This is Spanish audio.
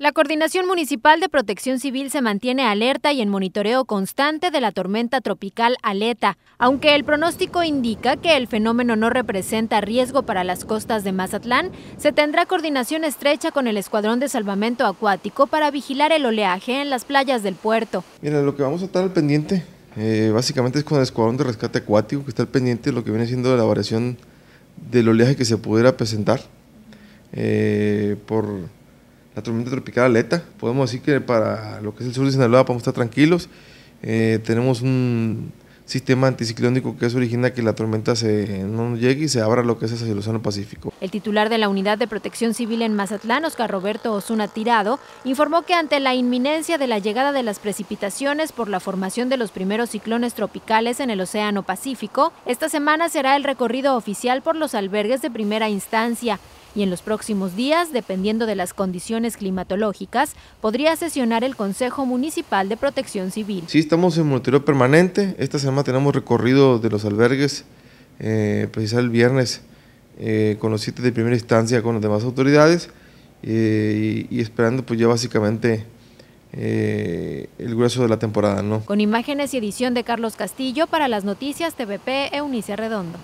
La Coordinación Municipal de Protección Civil se mantiene alerta y en monitoreo constante de la tormenta tropical Aleta, aunque el pronóstico indica que el fenómeno no representa riesgo para las costas de Mazatlán, se tendrá coordinación estrecha con el Escuadrón de Salvamento Acuático para vigilar el oleaje en las playas del puerto. Mira, lo que vamos a estar al pendiente eh, básicamente es con el Escuadrón de Rescate Acuático, que está al pendiente de lo que viene siendo la variación del oleaje que se pudiera presentar eh, por la tormenta tropical Aleta. Podemos decir que para lo que es el sur de Sinaloa podemos estar tranquilos. Eh, tenemos un sistema anticiclónico que eso origina que la tormenta se, no llegue y se abra lo que es hacia el Océano Pacífico. El titular de la Unidad de Protección Civil en Mazatlán, Oscar Roberto Osuna Tirado, informó que ante la inminencia de la llegada de las precipitaciones por la formación de los primeros ciclones tropicales en el Océano Pacífico, esta semana será el recorrido oficial por los albergues de primera instancia y en los próximos días, dependiendo de las condiciones climatológicas, podría sesionar el Consejo Municipal de Protección Civil. Sí, estamos en monitoreo permanente. Esta semana tenemos recorrido de los albergues, eh, precisar el viernes eh, con los siete de primera instancia con las demás autoridades eh, y, y, esperando pues ya básicamente eh, el grueso de la temporada. ¿no? Con imágenes y edición de Carlos Castillo para las noticias TVP Eunice Redondo.